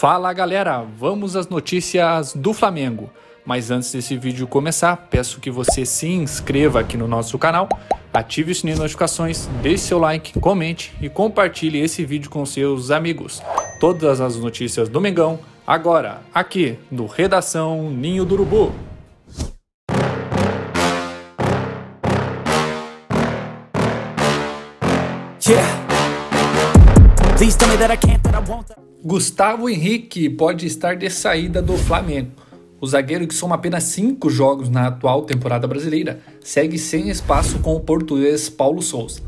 Fala galera, vamos às notícias do Flamengo. Mas antes desse vídeo começar, peço que você se inscreva aqui no nosso canal, ative o sininho de notificações, deixe seu like, comente e compartilhe esse vídeo com seus amigos. Todas as notícias do Mengão, agora, aqui no Redação Ninho do Urubu. Yeah. Gustavo Henrique pode estar de saída do Flamengo. O zagueiro, que soma apenas cinco jogos na atual temporada brasileira, segue sem espaço com o português Paulo Souza,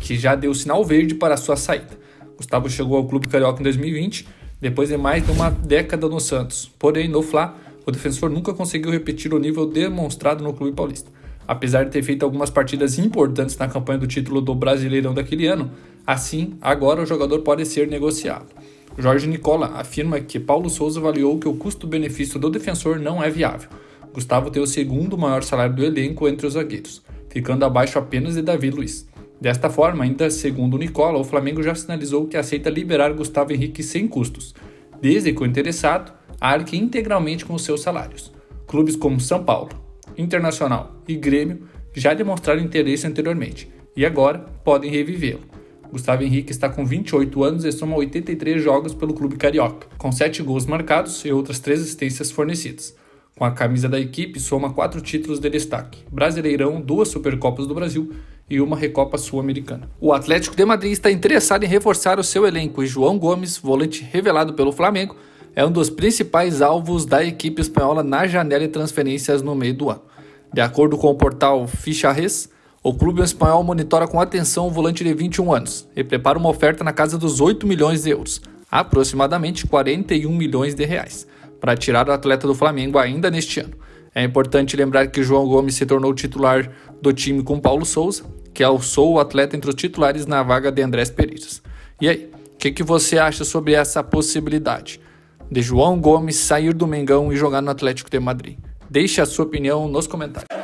que já deu sinal verde para sua saída. Gustavo chegou ao clube carioca em 2020, depois de mais de uma década no Santos. Porém, no Fla, o defensor nunca conseguiu repetir o nível demonstrado no clube paulista. Apesar de ter feito algumas partidas importantes na campanha do título do Brasileirão daquele ano, assim, agora o jogador pode ser negociado. Jorge Nicola afirma que Paulo Souza avaliou que o custo-benefício do defensor não é viável. Gustavo tem o segundo maior salário do elenco entre os zagueiros, ficando abaixo apenas de Davi Luiz. Desta forma, ainda segundo Nicola, o Flamengo já sinalizou que aceita liberar Gustavo Henrique sem custos, desde que o interessado arque integralmente com os seus salários. Clubes como São Paulo, Internacional e Grêmio já demonstraram interesse anteriormente e agora podem revivê-lo. Gustavo Henrique está com 28 anos e soma 83 jogos pelo clube carioca, com 7 gols marcados e outras 3 assistências fornecidas. Com a camisa da equipe, soma 4 títulos de destaque: Brasileirão, duas Supercopas do Brasil e uma Recopa Sul-Americana. O Atlético de Madrid está interessado em reforçar o seu elenco e João Gomes, volante revelado pelo Flamengo, é um dos principais alvos da equipe espanhola na janela de transferências no meio do ano. De acordo com o portal Ficharres, o clube espanhol monitora com atenção o volante de 21 anos e prepara uma oferta na casa dos 8 milhões de euros, aproximadamente 41 milhões de reais, para tirar o atleta do Flamengo ainda neste ano. É importante lembrar que João Gomes se tornou titular do time com Paulo Souza, que alçou o atleta entre os titulares na vaga de Andrés Pereiras. E aí, o que, que você acha sobre essa possibilidade de João Gomes sair do Mengão e jogar no Atlético de Madrid? Deixe a sua opinião nos comentários.